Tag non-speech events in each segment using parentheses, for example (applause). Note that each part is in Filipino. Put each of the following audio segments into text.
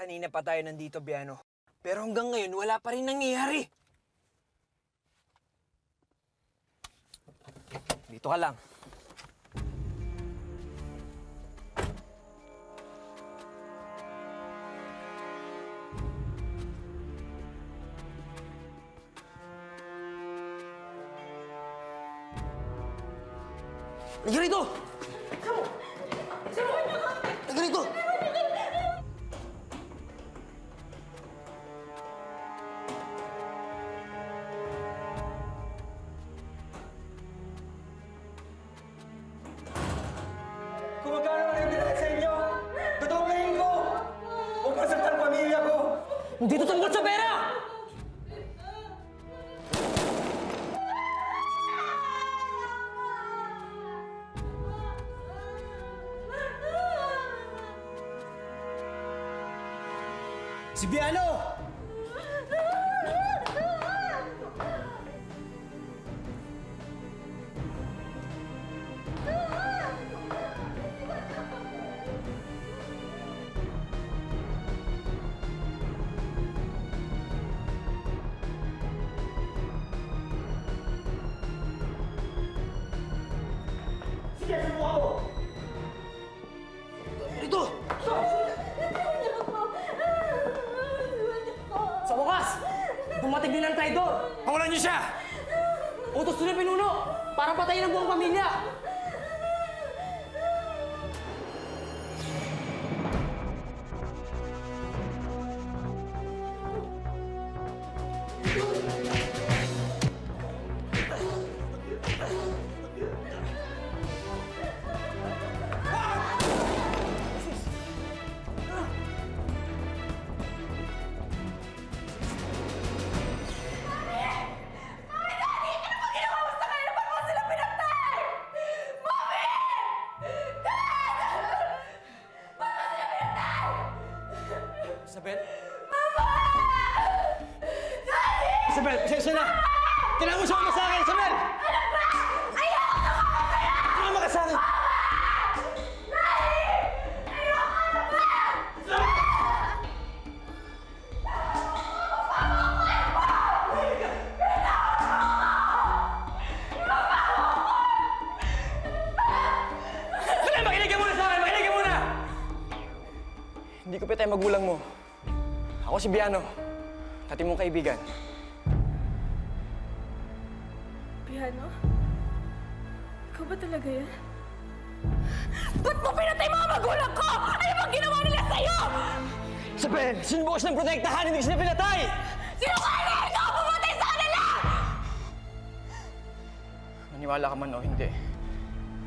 Kanina pa tayo nandito, Biano. Pero hanggang ngayon, wala pa rin nangyayari. Dito ka lang. Halika rito! Halika rito! Hindi to tungkol sa pera! Si Biano! Traidor. Pawalan niyo siya! Utos nila pinuno para patayin ang buong pamilya. Isabel? Isabel, pasensya na! Kailangan mo sumama sa akin, Isabel! Hindi ko pitay magulang mo. Ako si Biano. Dati mong kaibigan. Piano? Ikaw ba talaga yan? Ba't mo pinatay mga magulang ko? Ano bang ginawa nila sa'yo? Isabel, sinubukas ng protektahan, hindi ko sila pinatay! Sino ka na? Ikaw ang pumatay sa kanila! Naniwala ka man o hindi,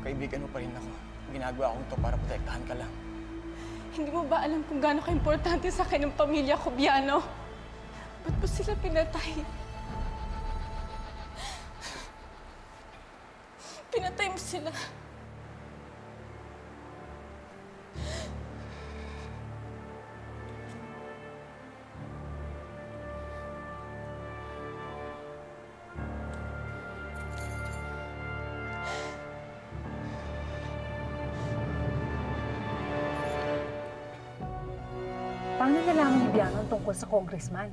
kaibigan mo pa rin ako. Ginagawa ko to para protektahan ka lang. Hindi mo ba alam kung gaano ka-importante sa akin ang pamilya ko, Biano? Ba't mo sila pinatay? Pinatay mo sila. Paano nalaman ni Biano ang tungkol sa congressman?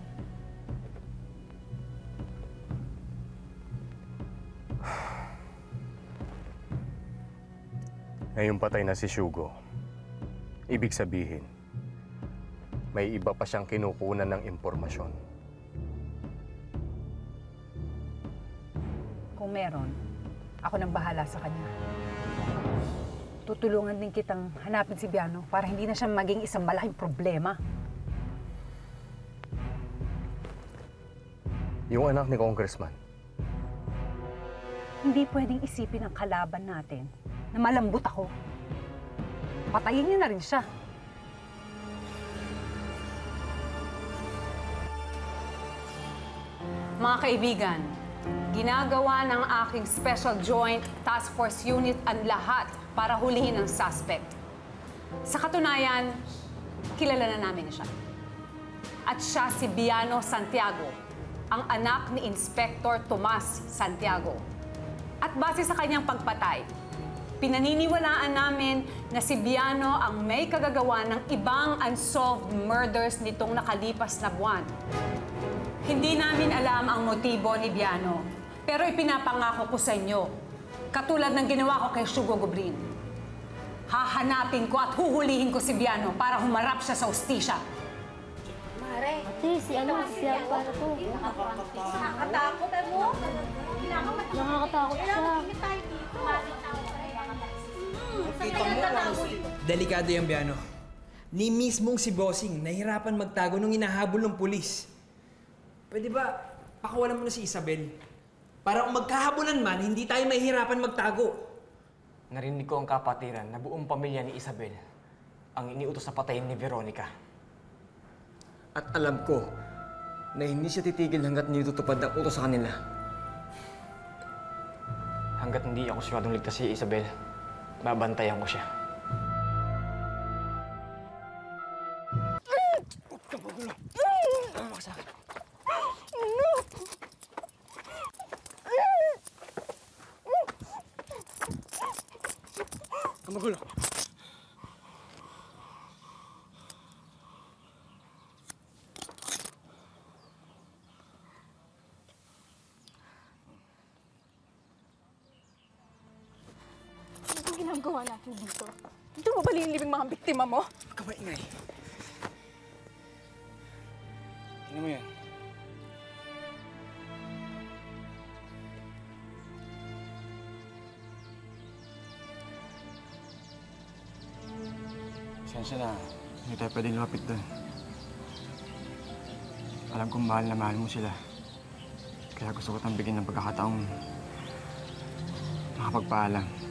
(sighs) Ngayong patay na si Shugo, ibig sabihin, may iba pa siyang kinukunan ng impormasyon. Kung meron, ako nang bahala sa kanya. Tutulungan din kitang hanapin si Biano para hindi na siya maging isang malaking problema. Yung anak ni Congressman, Hindi pwedeng isipin ng kalaban natin na malambot ako. Patayin niyo na rin siya. Mga kaibigan, ginagawa ng aking Special Joint Task Force Unit ang lahat para hulihin ang suspect. Sa katunayan, kilala na namin siya. At siya si Biano Santiago, ang anak ni Inspector Tomas Santiago. At base sa kanyang pagpatay, Pinaniniwalaan namin na si Biano ang may kagagawa ng ibang unsolved murders nitong nakalipas na buwan. Hindi namin alam ang motibo ni Biano, pero ipinapangako ko sa inyo, katulad ng ginawa ko kay Shugo Gobrin. Hahanapin ko at huhulihin ko si Biano para humarap siya sa ustisya. Ate, si ano, si Alvaro to. Nakatakot mo? Nakakatakot siya. Delikado yung biyano. Ni mismong si Bossing, nahirapan magtago nung inahabol ng pulis. Pwede ba, pakawalan mo na si Isabel? Para kung magkahabulan man, hindi tayo mahihirapan magtago. Narinig ko ang kapatiran na buong pamilya ni Isabel ang iniutos sa patayin ni Veronica. At alam ko na hindi siya titigil hanggat hindi tutupad ang utos sa kanila. Hanggat hindi ako siguradong ligtas si Isabel, babantayan ko siya. Kamagulo. Ano bang ginagawa natin dito? Dito mo ba linilibing mga biktima mo? Huwag ka maingay. Mo yan. Sensya na. Hindi tayo pwedeng lumapit doon. Alam kong mahal na mahal mo sila. Kaya gusto ko tang bigyan ng pagkakataong makapagpaalam.